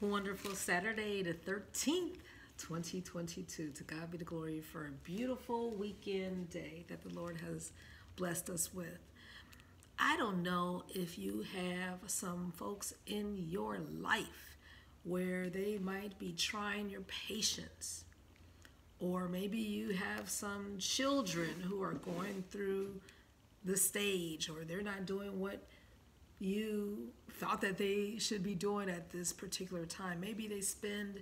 Wonderful Saturday, the 13th, 2022. To God be the glory for a beautiful weekend day that the Lord has blessed us with. I don't know if you have some folks in your life where they might be trying your patience, or maybe you have some children who are going through the stage, or they're not doing what you thought that they should be doing at this particular time. Maybe they spend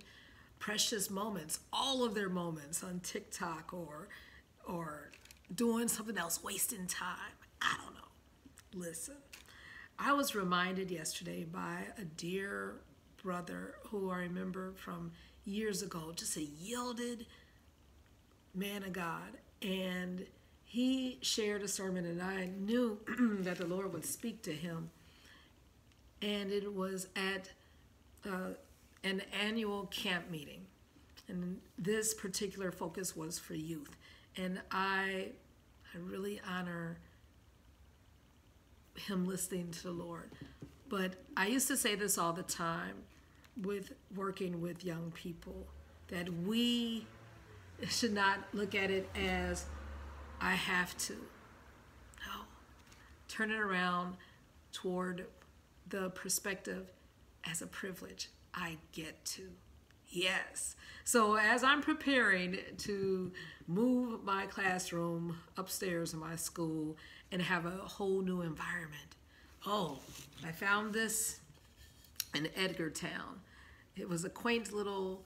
precious moments, all of their moments on TikTok or or doing something else, wasting time. I don't know. Listen, I was reminded yesterday by a dear brother who I remember from years ago, just a yielded man of God. And he shared a sermon, and I knew that the Lord would speak to him and it was at uh, an annual camp meeting. And this particular focus was for youth. And I, I really honor him listening to the Lord. But I used to say this all the time with working with young people that we should not look at it as I have to. No. Turn it around toward the perspective as a privilege. I get to. Yes. So as I'm preparing to move my classroom upstairs in my school and have a whole new environment, oh, I found this in Edgartown. It was a quaint little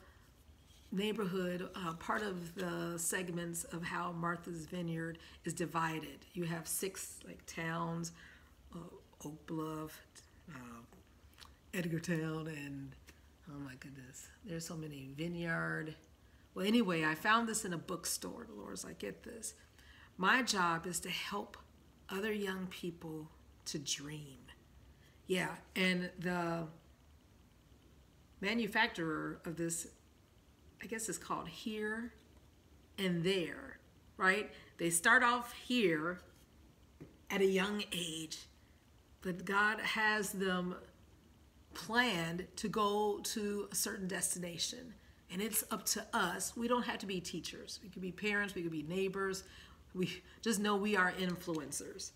neighborhood, uh, part of the segments of how Martha's Vineyard is divided. You have six like towns, uh, Oak Bluff, uh, Edgartown, and oh my goodness, there's so many vineyard. Well, anyway, I found this in a bookstore. The Lord's like, get this. My job is to help other young people to dream. Yeah, and the manufacturer of this, I guess it's called Here and There, right? They start off here at a young age but God has them planned to go to a certain destination. And it's up to us. We don't have to be teachers. We could be parents, we could be neighbors. We just know we are influencers.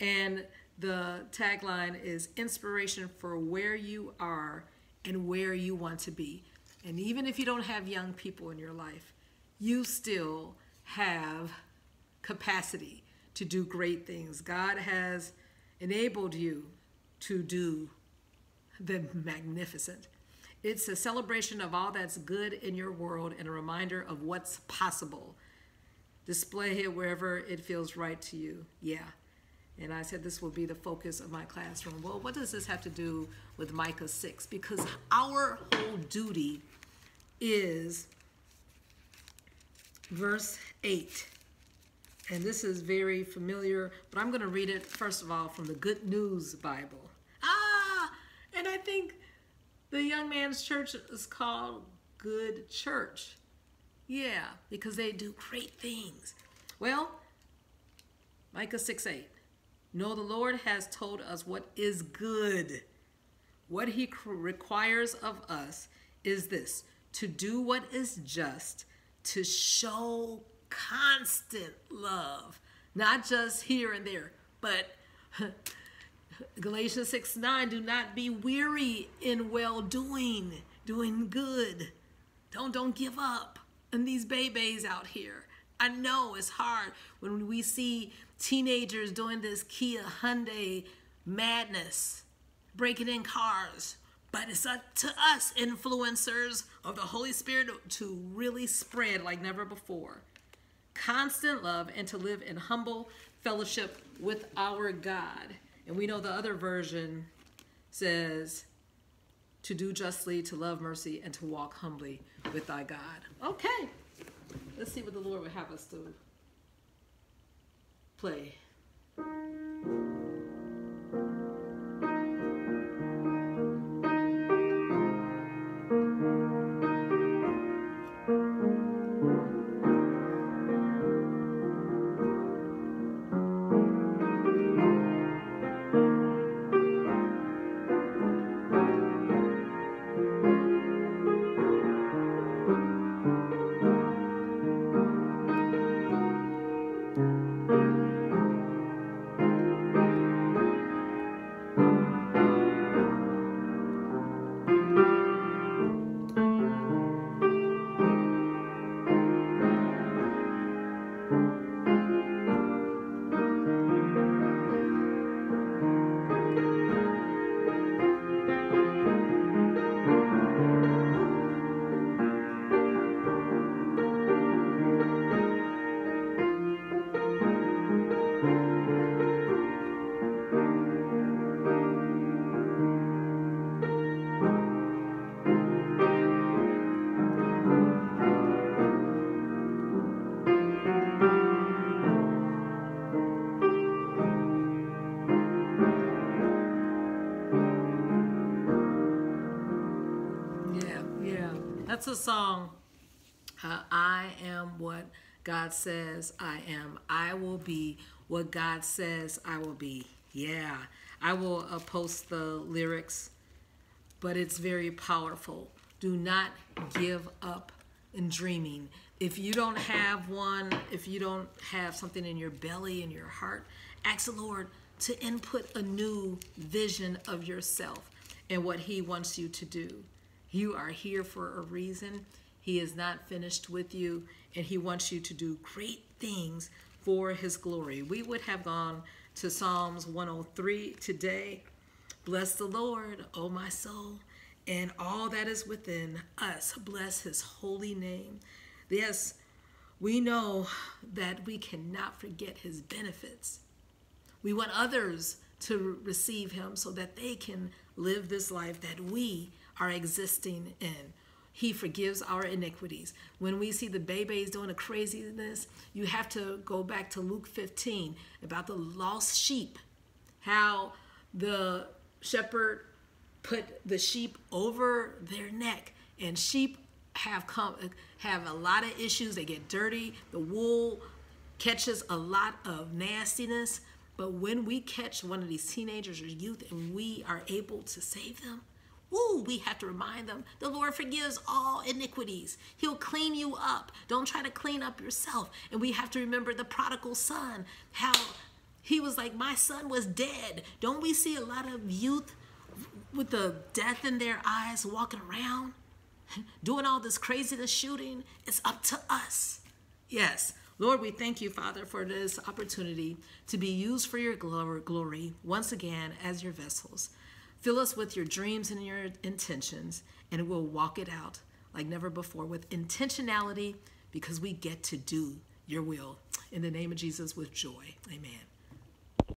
And the tagline is inspiration for where you are and where you want to be. And even if you don't have young people in your life, you still have capacity to do great things. God has enabled you to do the magnificent. It's a celebration of all that's good in your world and a reminder of what's possible. Display it wherever it feels right to you. Yeah. And I said this will be the focus of my classroom. Well, what does this have to do with Micah 6? Because our whole duty is verse 8. And this is very familiar, but I'm going to read it first of all from the Good News Bible. Ah, and I think the young man's church is called Good Church. Yeah, because they do great things. Well, Micah 6 8. No, the Lord has told us what is good. What he requires of us is this to do what is just, to show constant love, not just here and there, but Galatians 6 9, do not be weary in well doing, doing good. Don't don't give up. And these babies out here. I know it's hard when we see teenagers doing this Kia Hyundai madness, breaking in cars. But it's up to us, influencers of the Holy Spirit, to really spread like never before constant love, and to live in humble fellowship with our God. And we know the other version says to do justly, to love mercy, and to walk humbly with thy God. Okay, let's see what the Lord would have us to play. That's a song. Uh, I am what God says I am. I will be what God says I will be. Yeah, I will uh, post the lyrics, but it's very powerful. Do not give up in dreaming. If you don't have one, if you don't have something in your belly, in your heart, ask the Lord to input a new vision of yourself and what He wants you to do. You are here for a reason. He is not finished with you, and He wants you to do great things for His glory. We would have gone to Psalms 103 today. Bless the Lord, O my soul, and all that is within us. Bless His holy name. Yes, we know that we cannot forget His benefits. We want others to receive Him so that they can live this life that we are existing in. He forgives our iniquities. When we see the babies doing a craziness, you have to go back to Luke 15 about the lost sheep, how the shepherd put the sheep over their neck, and sheep have come have a lot of issues. They get dirty. The wool catches a lot of nastiness. But when we catch one of these teenagers or youth and we are able to save them, Woo, we have to remind them the Lord forgives all iniquities. He'll clean you up. Don't try to clean up yourself. And we have to remember the prodigal son, how he was like, My son was dead. Don't we see a lot of youth with the death in their eyes walking around, doing all this craziness shooting? It's up to us. Yes. Lord, we thank you, Father, for this opportunity to be used for your glory once again as your vessels. Fill us with your dreams and your intentions, and we'll walk it out like never before with intentionality because we get to do your will. In the name of Jesus, with joy. Amen.